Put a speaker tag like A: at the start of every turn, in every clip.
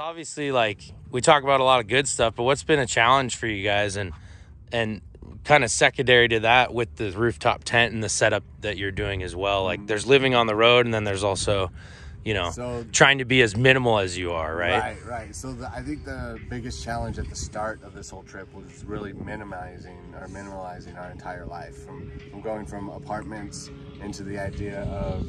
A: obviously like we talk about a lot of good stuff, but what's been a challenge for you guys and and kind of secondary to that with the rooftop tent and the setup that you're doing as well. Like there's living on the road and then there's also, you know,
B: So-
A: trying to be as minimal as you are, right?
B: Right, right. So the, I think the biggest challenge at the start of this whole trip was really minimizing or minimalizing our entire life from, from going from apartments into the idea of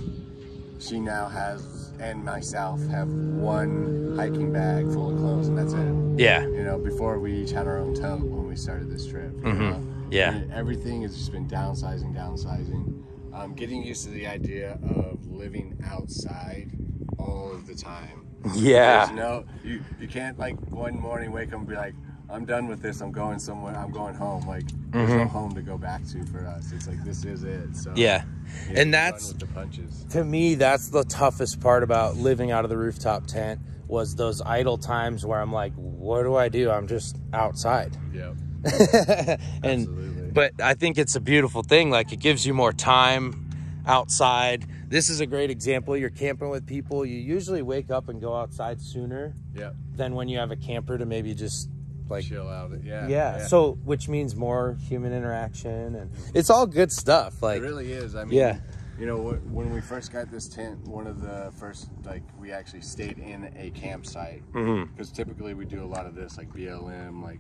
B: she now has and myself have one hiking bag full of clothes and that's it.
A: Yeah.
B: You know, before we each had our own tote when we started this trip. you know?
A: Mm-hmm. Yeah.
B: And everything has just been downsizing, downsizing. Um, getting used to the idea of living outside all of the time.
A: Yeah.
B: There's no, you, you can't like one morning wake up and be like, I'm done with this. I'm going somewhere. I'm going home. Like there's no home to go back to for us. It's like this is it. So
A: Mm-hmm. Yeah. And that's
B: with the punches.
A: to me that's the toughest part about living out of the rooftop tent was those idle times where I'm like, what do I do? I'm just outside.
B: Yeah.
A: and
B: Absolutely.
A: but I think it's a beautiful thing. Like it gives you more time outside. This is a great example. You're camping with people. You usually wake up and go outside sooner
B: Yeah.
A: than when you have a camper to maybe just like
B: Chill out. Yeah.
A: yeah. So which means more human interaction and it's all good stuff.
B: It
A: Like
B: really is. I mean,
A: Yeah.
B: You know, when we first got this tent, one of the first, like, we actually stayed in a campsite. Because typically we do a lot of this, like BLM, like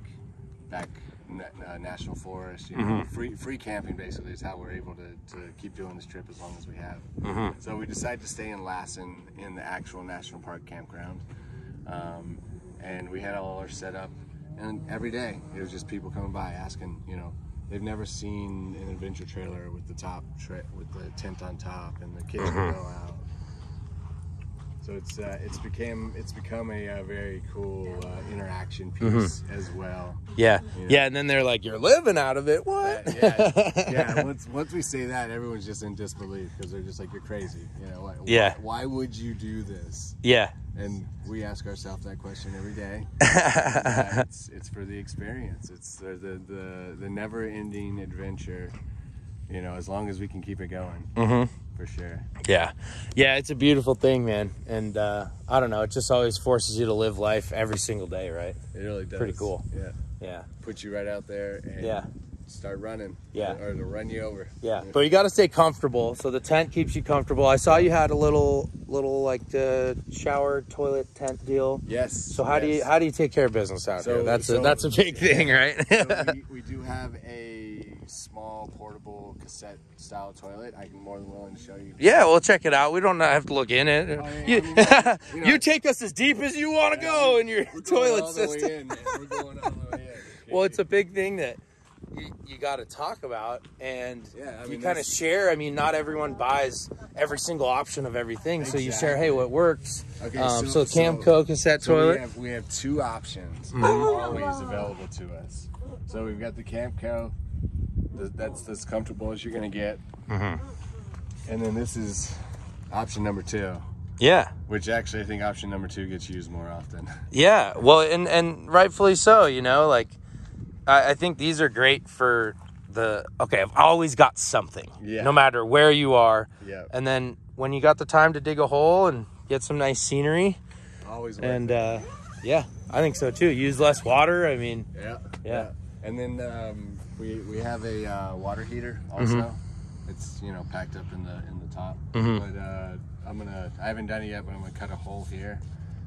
B: back uh, national forest, you know,
A: Mm-hmm.
B: free free camping basically is how we're able to, to keep doing this trip as long as we have.
A: Mm-hmm.
B: So we decided to stay in Lassen in the actual national park campground, um, and we had all our set up. And every day it was just people coming by asking, you know, they've never seen an adventure trailer with the top tra- with the tent on top, and the kids can go out. So it's uh, it's became it's become a, uh very cool uh, interaction piece as well.
A: yeah.
B: Yeah.
A: Yeah, and then they're like, You're living out of it. What?
B: yeah, yeah. Once once we say that, everyone's just in disbelief because they're just like, "You're crazy." You know, why,
A: Yeah.
B: Why, why would you do this?
A: yeah.
B: And we ask ourselves that question every day. Uh, it's it's for the experience. It's the the the, the never ending adventure. You know, as long as we can keep it going,
A: Mm-hmm.
B: for sure.
A: Yeah. Yeah, it's a beautiful thing, man. And uh, I don't know, it just always forces you to live life every single day, right?
B: It really does.
A: Pretty cool.
B: Yeah.
A: Yeah.
B: Put you right out there and
A: Yeah.
B: Start running.
A: Yeah.
B: Or to run you over.
A: Yeah. But you got to stay comfortable. So the tent keeps you comfortable. I saw you had a little little like the shower toilet tent deal.
B: Yes.
A: So how do you how do you take care of business out
B: So-
A: here? That's a that's a big thing, right?
B: so we, we do have a small portable cassette style toilet. I'm more than willing to show you.
A: yeah, we'll check it out. We don't have to look in it.
B: Oh, yeah,
A: you,
B: I mean, you
A: take us as deep as you want to go in your toilet
B: all the way
A: system.
B: in, man. We're going all the way in.
A: Well, it's a big thing that you, you got to talk about, and
B: Yeah, I
A: you kind of share. I mean, not everyone buys every single option of everything, so you share. Hey, what works?
B: Okay,
A: um,
B: so-
A: so, Camco
B: so-
A: cassette
B: So
A: toilet.
B: we have we have two options
A: Mm-hmm.
B: always available to us. So we've got the Camco. th- That's as comfortable as you're gonna get.
A: Mm-hmm.
B: And then this is option number two,
A: yeah,
B: which actually I think option number two gets used more often.
A: yeah. Well, and and rightfully so. You know, like I, I think these are great for the. Okay, I've always got something.
B: Yeah.
A: No matter where you are.
B: Yeah.
A: And then when you got the time to dig a hole and get some nice scenery,
B: Always.
A: and uh, yeah, I think so too. Use less water. I mean,
B: Yeah.
A: Yeah.
B: And then um, we we have a uh, water heater also.
A: Mm-hmm.
B: It's you know packed up in the in the top.
A: Mhm.
B: But uh, I'm gonna I haven't done it yet, but I'm gonna cut a hole here,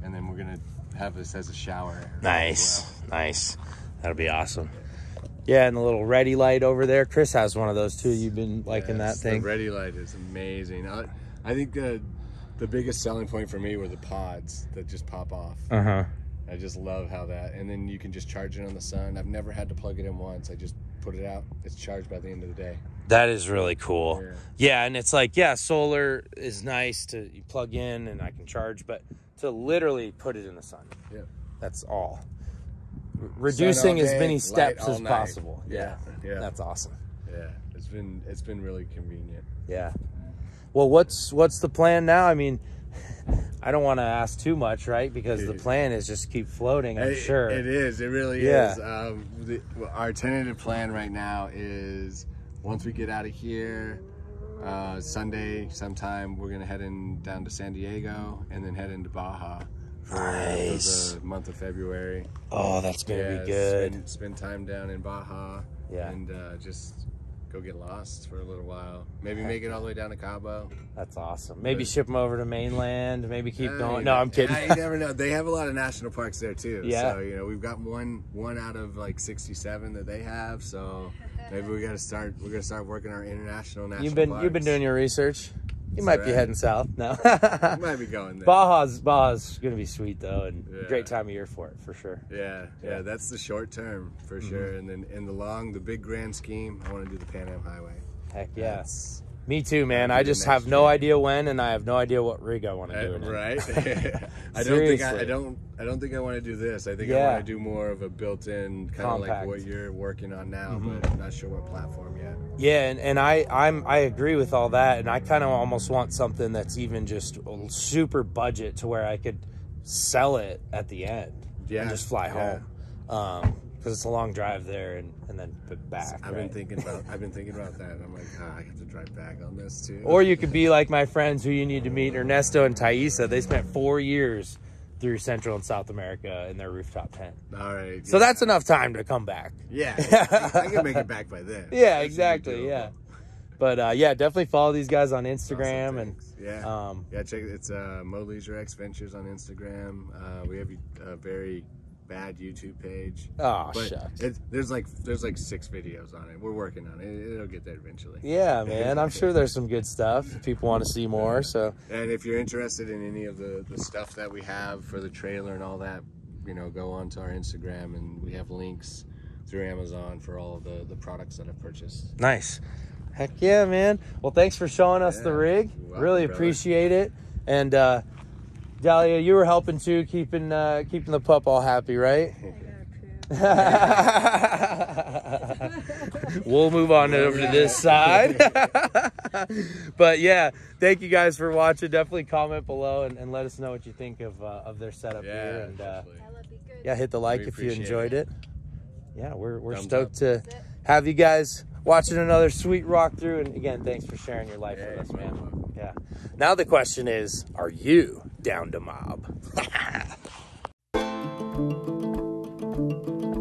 B: and then we're gonna have this as a shower.
A: Nice, nice. That'll be awesome. Yeah, and the little ready light over there. Chris has one of those too. You've been liking
B: Yes,
A: that thing.
B: The ready light is amazing. I, I think the the biggest selling point for me were the pods that just pop off.
A: Uh huh.
B: I just love how that, and then you can just charge it on the sun. I've never had to plug it in once. I just put it out. It's charged by the end of the day.
A: That is really cool.
B: Yeah.
A: Yeah, and it's like, yeah, solar is nice to plug in and I can charge, but to literally put it in the sun.
B: Yeah.
A: That's all. Reducing as
B: day,
A: many steps as
B: night.
A: possible.
B: Yeah, yeah.
A: That's awesome.
B: Yeah, it's been it's been really convenient.
A: Yeah. Well, what's what's the plan now? I mean, I don't want to ask too much, right? Because the plan is just keep floating. I'm
B: It-
A: sure.
B: it is. It really
A: Yeah.
B: is. Um, the, our tentative plan right now is once we get out of here, uh, Sunday sometime we're gonna head in down to San Diego and then head into Baja for,
A: Nice.
B: for the month of February.
A: Oh, that's gonna
B: Yeah,
A: be good.
B: Spend, spend time down in Baja.
A: Yeah.
B: And uh, just go get lost for a little while. Maybe make it all the way down to Cabo.
A: That's awesome. Maybe
B: But-
A: ship them over to mainland. Maybe keep
B: Uh,
A: going. No, I'm kidding.
B: yeah, you never know. They have a lot of national parks there too.
A: Yeah.
B: So you know we've got one one out of like 67 that they have. So maybe we got to start. We're gonna start working our international national.
A: You've been
B: parks.
A: you've been doing your research. You might be heading south. No.
B: We might be going there.
A: Baja's Baja's gonna be sweet though, and
B: Yeah.
A: great time of year for it for sure.
B: Yeah,
A: Yeah.
B: yeah, that's the short term for
A: Mm-hmm.
B: sure. And then in the long, the big grand scheme, I want to do the Pan Am Highway.
A: Heck yeah. Me too, man. I just have no
B: year.
A: idea when, and I have no idea what rig I want to do
B: Uh, right? I don't think I, I don't I don't think I want to do this. I think I want to do more of a built-in kind of like
A: Mm-hmm.
B: what you're working on now, but I'm not sure what platform yet.
A: Yeah, and, and I I'm I agree with all that, and I kind of almost want something that's even just a super budget to where I could sell it at the end
B: Yeah,
A: and just fly
B: yeah.
A: home, um, because it's a long drive there and and then back.
B: I've been thinking about I've been thinking about that. I'm like, ah, I have to drive back on this too.
A: Or you could be like my friends who you need to meet, Ernesto and Thaisa. They spent four years through Central and South America in their rooftop tent.
B: all right.
A: So
B: yeah.
A: that's enough time to come back.
B: yeah. I can make it back by then.
A: Yeah,
B: That should be
A: exactly. Yeah. But uh, yeah, definitely follow these guys on
B: Awesome,
A: Instagram and
B: yeah.
A: um,
B: Yeah, check it's uh, Mo Leisure X Ventures on Instagram. Uh, we have a very bad YouTube page.
A: oh
B: but
A: shucks.
B: it, there's like there's like six videos on it. We're working on it. It'll get there eventually.
A: Yeah, man. I'm sure there's some good stuff. People want to see more. So
B: And if you're interested in any of the the stuff that we have for the trailer and all that, you know, go on to our Instagram and we have links through Amazon for all of the the products that I've purchased.
A: nice. Heck yeah, man. Well, thanks for showing us the rig.
B: welcome,
A: really
B: brother.
A: appreciate it. And uh, Dahlia, you were helping too, keeping uh, keeping the pup all happy, right? we'll move on over to this side. but yeah, thank you guys for watching. Definitely comment below and, and let us know what you think of uh, of their setup
B: Yeah,
A: here. And uh,
B: definitely.
C: That be good.
A: yeah, hit the like
B: We
A: if you enjoyed it. Yeah, we're we're
B: Thumbs
A: stoked
B: up.
A: to have you guys watching another sweet rock through. And again, thanks for sharing your life
B: Yeah,
A: with us, man. Yeah. Now the question is, are you down to mob.